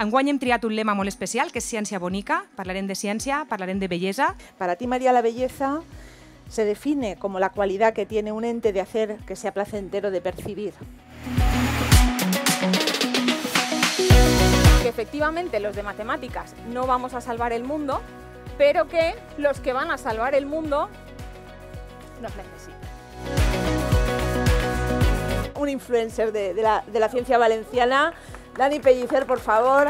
Enguany hem triat un lema molt especial, que és Ciència Bonica. Parlarem de ciència, parlarem de bellesa. Para ti, María, la belleza se define como la cualidad que tiene un ente de hacer que sea placentero de percibir. Que efectivamente los de matemáticas no vamos a salvar el mundo, pero que los que van a salvar el mundo nos necesitan. Un influencer de, de la, de la ciencia valenciana, Dani Pellicer, por favor.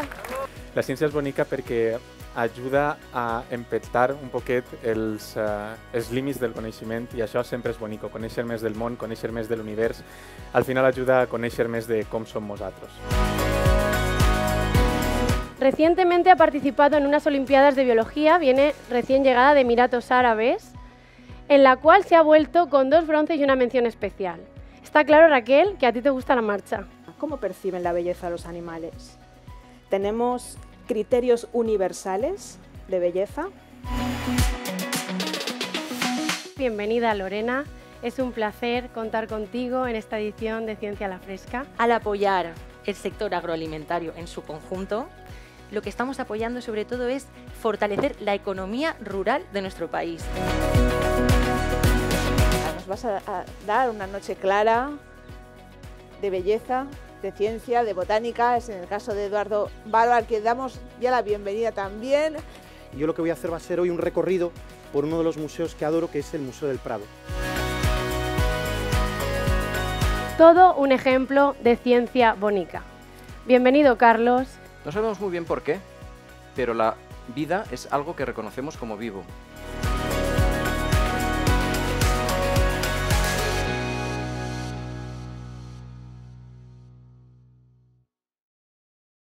La ciència és bonica perquè ajuda a empettar un poquet els, uh, els límits del coneixement i això sempre és bonico, conèixer més del món, conèixer més de l'univers, al final ajuda a conèixer més de com som nosaltres. Recientemente ha participado en unas Olimpiadas de Biología, viene recién llegada de Emiratos Árabes, en la cual se ha vuelto con dos bronces y una mención especial. Está claro, Raquel, que a ti te gusta la marcha. ¿Cómo perciben la belleza los animales? ¿Tenemos criterios universales de belleza? Bienvenida, Lorena. Es un placer contar contigo en esta edición de Ciencia a la Fresca. Al apoyar el sector agroalimentario en su conjunto, lo que estamos apoyando sobre todo es fortalecer la economía rural de nuestro país. Nos vas a, a dar una noche clara de belleza, de ciencia, de botánica. Es en el caso de Eduardo Baro, al que damos ya la bienvenida también. Yo lo que voy a hacer va a ser hoy un recorrido por uno de los museos que adoro, que es el Museo del Prado. Todo un ejemplo de ciencia bonica. Bienvenido, Carlos. No sabemos muy bien por qué, pero la vida es algo que reconocemos como vivo